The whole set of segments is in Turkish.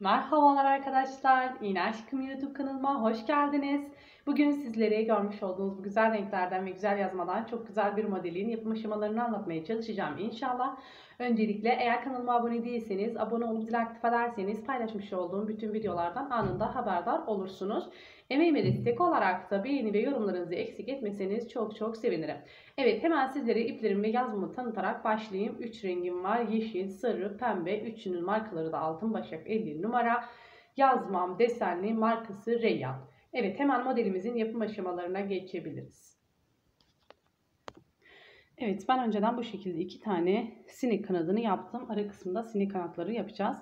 Merhabalar arkadaşlar. İğne Aşkım YouTube kanalıma hoş geldiniz. Bugün sizlere görmüş olduğunuz bu güzel renklerden ve güzel yazmadan çok güzel bir modelin yapım aşamalarını anlatmaya çalışacağım inşallah. Öncelikle eğer kanalıma abone değilseniz abone olup zil aktif ederseniz paylaşmış olduğum bütün videolardan anında haberdar olursunuz. Emeğime destek olarak da beğeni ve yorumlarınızı eksik etmeseniz çok çok sevinirim. Evet hemen sizlere iplerimi ve yazmamı tanıtarak başlayayım. 3 rengim var. Yeşil, sarı, pembe. Üçünün markaları da Altın Başak 50 numara. Yazmam desenli markası Reyyan. Evet hemen modelimizin yapım aşamalarına geçebiliriz. Evet ben önceden bu şekilde iki tane sinek kanadını yaptım. Ara kısmında sinek kanatları yapacağız.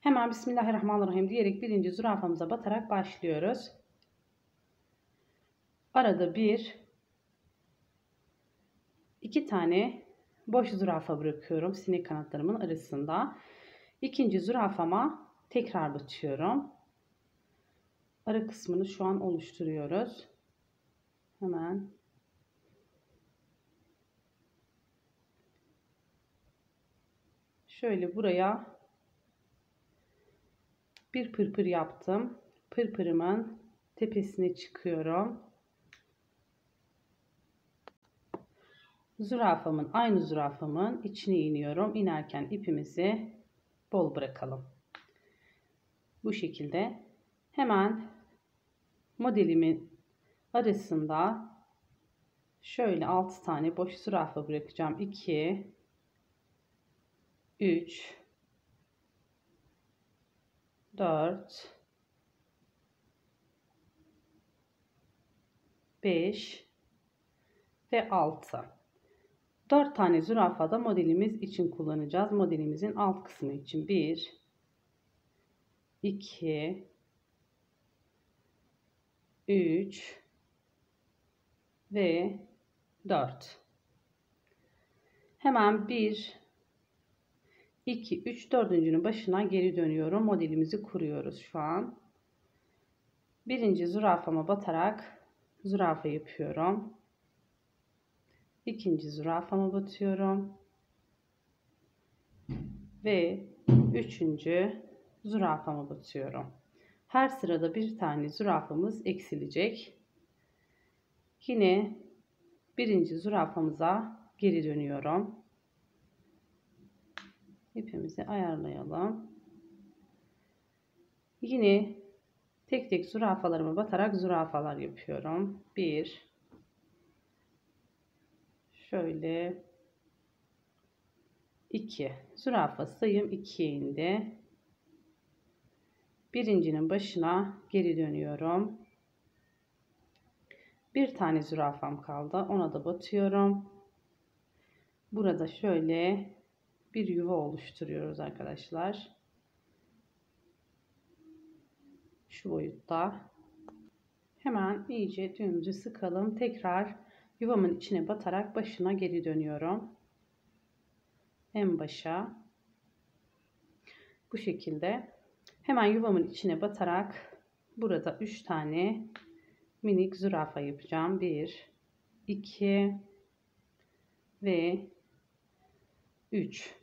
Hemen Bismillahirrahmanirrahim diyerek birinci zürafamıza batarak başlıyoruz. Arada bir, iki tane boş zürafa bırakıyorum sinek kanatlarımın arasında. İkinci zürafama tekrar batıyorum. Ara kısmını şu an oluşturuyoruz. Hemen şöyle buraya bir pırpır yaptım. Pırpırımın tepesine çıkıyorum. Zürafamın aynı zürafamın içine iniyorum. İnerken ipimizi bol bırakalım. Bu şekilde hemen modelimin arasında şöyle 6 tane boş zürafa bırakacağım. 2 3 4 5 ve 6 4 tane zürafada modelimiz için kullanacağız. Modelimizin alt kısmı için. 1 2 3 ve 4 hemen 1 2 3 dördüncünün başına geri dönüyorum. Modelimizi kuruyoruz şu an. Birinci zürafama batarak zürafa yapıyorum ikinci zürafama batıyorum ve üçüncü zürafama batıyorum her sırada bir tane zürafamız eksilecek. Yine birinci zürafamıza geri dönüyorum. İpimizi ayarlayalım. Yine tek tek zürafalarımı batarak zürafalar yapıyorum. Bir, şöyle iki zürafa sayım ikiye indi. Birincinin başına geri dönüyorum. Bir tane zürafam kaldı. Ona da batıyorum. Burada şöyle bir yuva oluşturuyoruz arkadaşlar. Şu boyutta. Hemen iyice düğümümüzü sıkalım. Tekrar yuvamın içine batarak başına geri dönüyorum. En başa. Bu şekilde Hemen yuvamın içine batarak burada 3 tane minik zürafa yapacağım. 1 2 ve 3.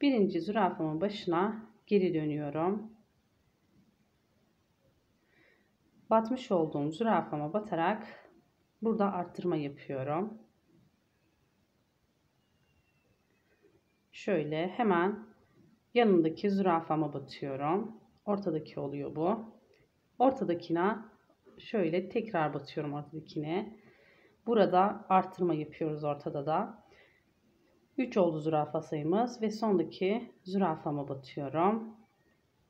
Birinci zürafamın başına geri dönüyorum. Batmış olduğum zürafama batarak burada arttırma yapıyorum. Şöyle hemen yanındaki zürafama batıyorum. Ortadaki oluyor bu. Ortadakine şöyle tekrar batıyorum ortadakine. Burada artırma yapıyoruz ortada da. 3 oldu zürafa sayımız ve sondaki zürafama batıyorum.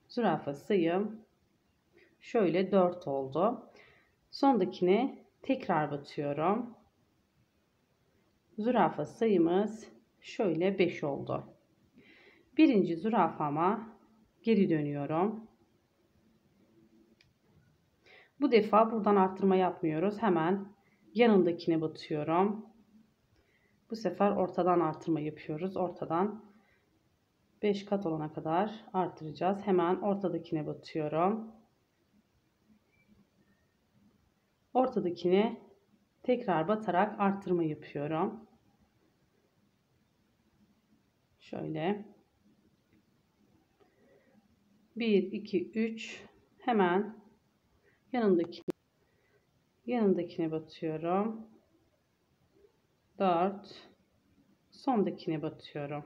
Zürafa sayım şöyle 4 oldu. Sondakine tekrar batıyorum. Zürafa sayımız şöyle 5 oldu birinci zürafama geri dönüyorum. Bu defa buradan arttırma yapmıyoruz. Hemen yanındakine batıyorum. Bu sefer ortadan artırma yapıyoruz. Ortadan 5 kat olana kadar artıracağız. Hemen ortadakine batıyorum. Ortadakine tekrar batarak arttırma yapıyorum. Şöyle 1 2 3 hemen yanındaki yanındakine batıyorum. 4 sondakine batıyorum.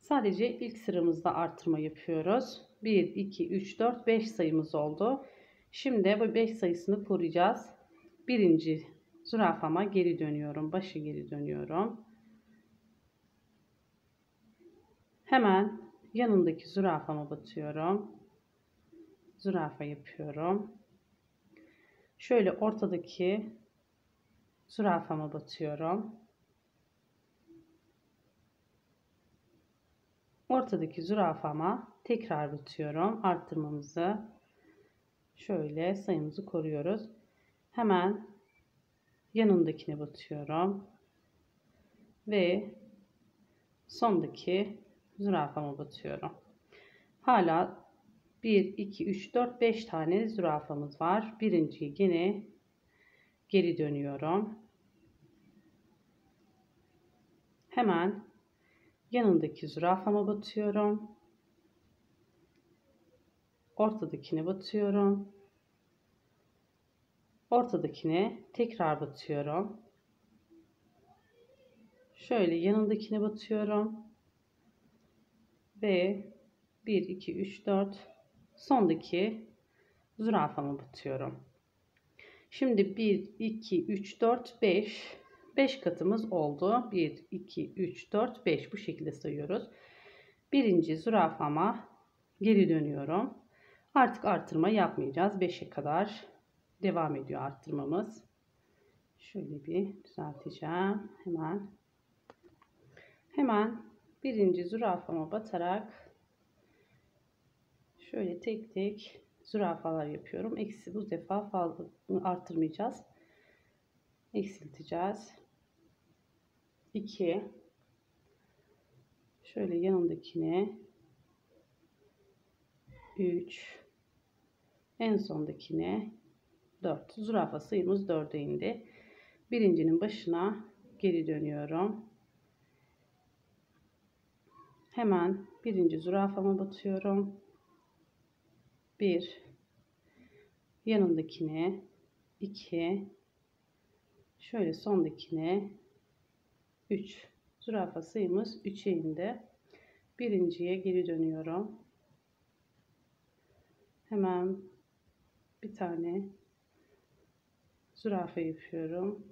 Sadece ilk sıramızda artırma yapıyoruz. 1 2 3 4 5 sayımız oldu. Şimdi bu 5 sayısını koruyacağız. Birinci zürafama geri dönüyorum. Başı geri dönüyorum. Hemen yanındaki zürafama batıyorum. Zürafa yapıyorum. Şöyle ortadaki zürafama batıyorum. Ortadaki zürafama tekrar batıyorum. Arttırmamızı şöyle sayımızı koruyoruz. Hemen yanındakine batıyorum. Ve sondaki zürafama batıyorum. Hala 1, 2, 3, 4, 5 tane zürafamız var. Birinciyi yine geri dönüyorum. Hemen yanındaki zürafama batıyorum. Ortadakine batıyorum. Ortadakine tekrar batıyorum. Şöyle yanındakine batıyorum. Ve 1, 2, 3, 4 sondaki zürafama batıyorum. Şimdi 1, 2, 3, 4, 5 5 katımız oldu. 1, 2, 3, 4, 5 bu şekilde sayıyoruz. Birinci zürafama geri dönüyorum. Artık artırma yapmayacağız. 5'e kadar devam ediyor arttırmamız. Şöyle bir düzelteceğim. Hemen. Hemen birinci zürafama batarak şöyle tek tek zürafalar yapıyorum. Eksi bu defa fazla arttırmayacağız. Eksilteceğiz. 2 şöyle yanındakine 3 en sondakine 4 zürafa sayımız 4'e indi. Birincinin başına geri dönüyorum. Hemen birinci zürafama batıyorum. 1 yanındakine 2 şöyle sondakine 3 zürafa sayımız 3'e indi. Birinciye geri dönüyorum. Hemen bir tane zürafa yapıyorum.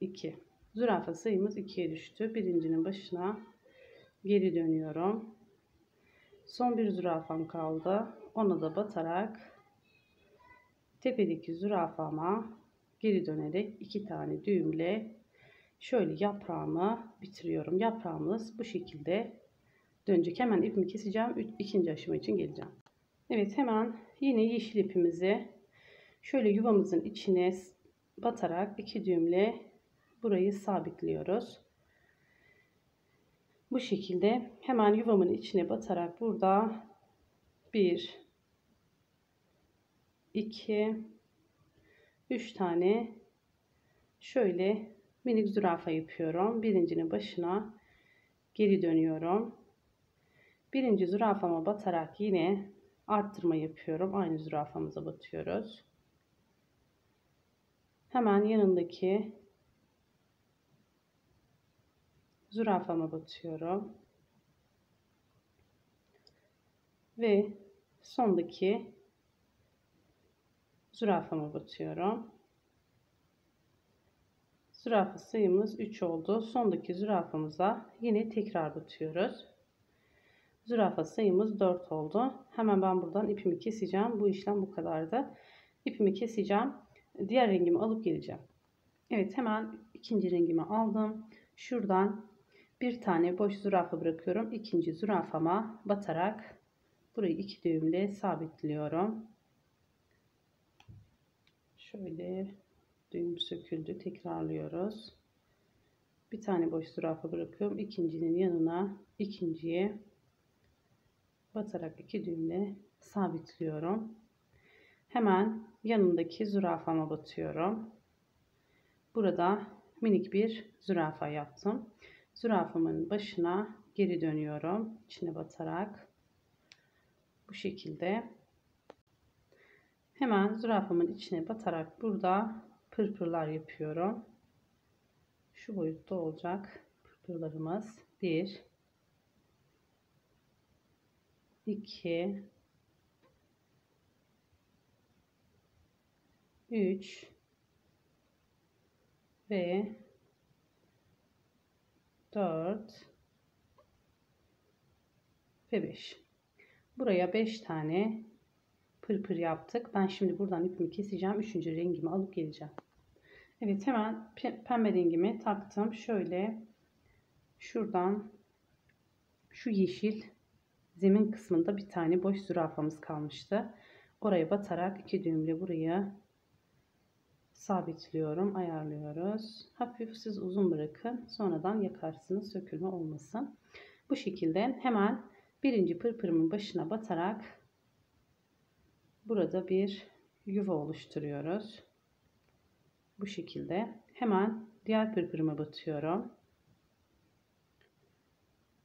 2. Zürafa sayımız 2'ye düştü. Birincinin başına geri dönüyorum. Son bir zürafam kaldı. Ona da batarak tepedeki zürafama geri dönerek iki tane düğümle şöyle yaprağımı bitiriyorum. Yaprağımız bu şekilde dönecek. Hemen ipimi keseceğim. ikinci aşama için geleceğim. Evet hemen yine yeşil ipimizi şöyle yuvamızın içine batarak iki düğümle burayı sabitliyoruz. Bu şekilde hemen yuvamın içine batarak burada 1 2 3 tane şöyle minik zürafa yapıyorum. Birincinin başına geri dönüyorum. Birinci zürafama batarak yine arttırma yapıyorum. Aynı zürafamıza batıyoruz. Hemen yanındaki zürafama batıyorum. Ve sondaki zürafama batıyorum. Zürafa sayımız 3 oldu. Sondaki zürafamıza yine tekrar batıyoruz. Zürafa sayımız 4 oldu. Hemen ben buradan ipimi keseceğim. Bu işlem bu kadardı. İpimi keseceğim. Diğer rengimi alıp geleceğim. Evet hemen ikinci rengimi aldım. Şuradan bir tane boş zürafa bırakıyorum. İkinci zürafama batarak burayı iki düğümle sabitliyorum. Şöyle düğüm söküldü. Tekrarlıyoruz. Bir tane boş zürafa bırakıyorum. İkincinin yanına ikinciye batarak iki düğümle sabitliyorum. Hemen yanındaki zürafama batıyorum. Burada minik bir zürafa yaptım. Zürafamın başına geri dönüyorum. içine batarak bu şekilde hemen zürafamın içine batarak burada pırpırlar yapıyorum. Şu boyutta olacak pırpırlarımız. 1 2 3 ve 4 ve 5. Buraya 5 tane pırpır yaptık. Ben şimdi buradan ipimi keseceğim. Üçüncü rengimi alıp geleceğim. Evet hemen pembe rengimi taktım. Şöyle şuradan şu yeşil zemin kısmında bir tane boş zürafamız kalmıştı. Oraya batarak iki düğümle burayı sabitliyorum, ayarlıyoruz. Hafif siz uzun bırakın. Sonradan yakarsınız sökülme olmasın. Bu şekilde hemen birinci pırpırımın başına batarak burada bir yuva oluşturuyoruz. Bu şekilde. Hemen diğer pırpırıma batıyorum.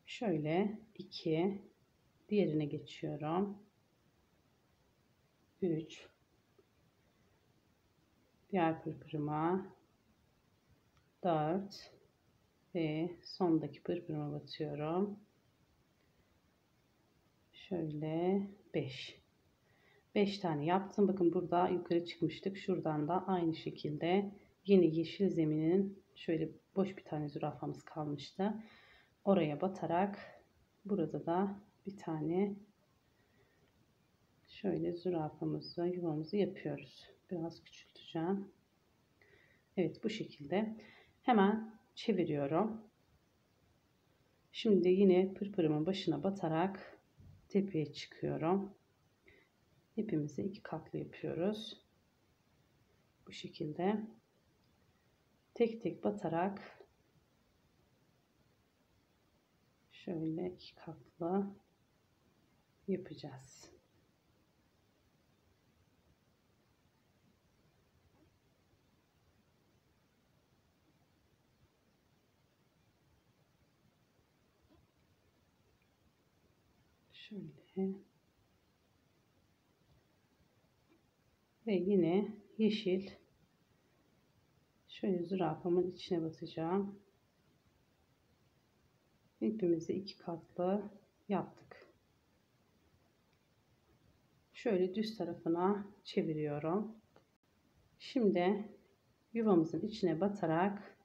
Şöyle 2 diğerine geçiyorum. 3 diğer pırpırıma 4 ve sondaki pırpırıma batıyorum. Şöyle 5. 5 tane yaptım. Bakın burada yukarı çıkmıştık. Şuradan da aynı şekilde yine yeşil zeminin şöyle boş bir tane zürafamız kalmıştı. Oraya batarak burada da bir tane şöyle zürafamızı yuvamızı yapıyoruz. Biraz küçülteceğim. Evet bu şekilde. Hemen çeviriyorum. Şimdi yine pırpırımın başına batarak tepeye çıkıyorum. İpimizi iki katlı yapıyoruz. Bu şekilde tek tek batarak şöyle iki katlı yapacağız. Şöyle. Ve yine yeşil. Şöyle zürafamın içine batacağım. İpimizi iki katlı yaptık. Şöyle düz tarafına çeviriyorum. Şimdi yuvamızın içine batarak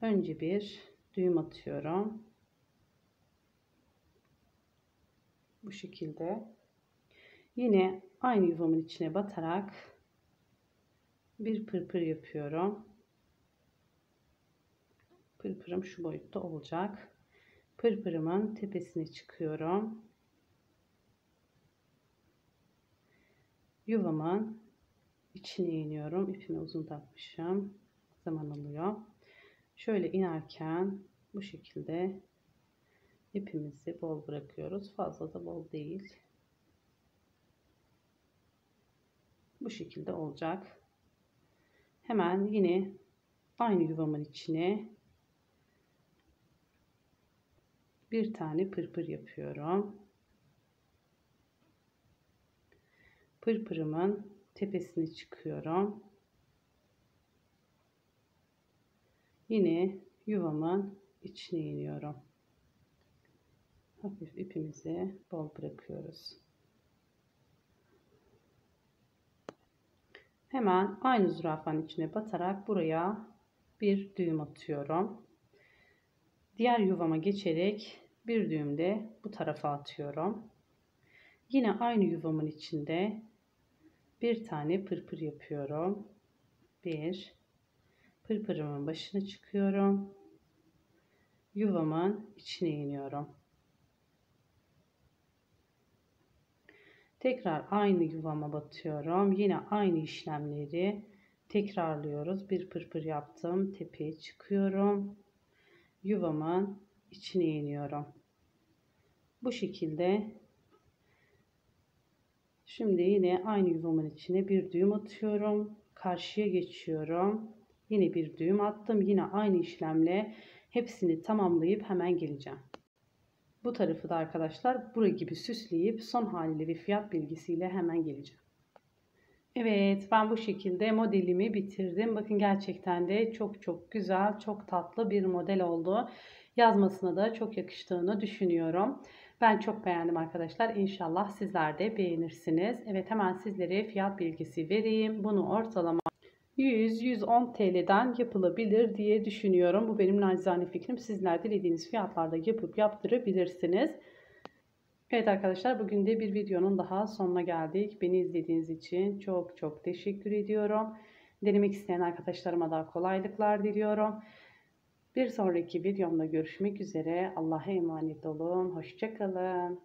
önce bir düğüm atıyorum. bu şekilde yine aynı yuvamın içine batarak bir pırpır yapıyorum pırpırım şu boyutta olacak pırpırımın tepesine çıkıyorum yuvamın içine iniyorum ipimi uzun takmışım zaman alıyor şöyle inerken bu şekilde ipimizi bol bırakıyoruz. Fazla da bol değil. Bu şekilde olacak. Hemen yine aynı yuvamın içine bir tane pırpır yapıyorum. Pırpırımın tepesine çıkıyorum. Yine yuvamın içine iniyorum hafif ipimizi bol bırakıyoruz. Hemen aynı zürafanın içine batarak buraya bir düğüm atıyorum. Diğer yuvama geçerek bir düğüm de bu tarafa atıyorum. Yine aynı yuvamın içinde bir tane pırpır yapıyorum. Bir pırpırımın başına çıkıyorum. Yuvamın içine iniyorum. Tekrar aynı yuvama batıyorum. Yine aynı işlemleri tekrarlıyoruz. Bir pırpır yaptım. Tepeye çıkıyorum. Yuvamın içine iniyorum. Bu şekilde şimdi yine aynı yuvamın içine bir düğüm atıyorum. Karşıya geçiyorum. Yine bir düğüm attım. Yine aynı işlemle hepsini tamamlayıp hemen geleceğim. Bu tarafı da arkadaşlar buraya gibi süsleyip son haliyle bir fiyat bilgisiyle hemen geleceğim. Evet ben bu şekilde modelimi bitirdim. Bakın gerçekten de çok çok güzel, çok tatlı bir model oldu. Yazmasına da çok yakıştığını düşünüyorum. Ben çok beğendim arkadaşlar. İnşallah sizler de beğenirsiniz. Evet hemen sizlere fiyat bilgisi vereyim. Bunu ortalama 100-110 TL'den yapılabilir diye düşünüyorum. Bu benim nacizane fikrim. Sizler dilediğiniz fiyatlarda yapıp yaptırabilirsiniz. Evet arkadaşlar bugün de bir videonun daha sonuna geldik. Beni izlediğiniz için çok çok teşekkür ediyorum. Denemek isteyen arkadaşlarıma da kolaylıklar diliyorum. Bir sonraki videomda görüşmek üzere. Allah'a emanet olun. Hoşçakalın.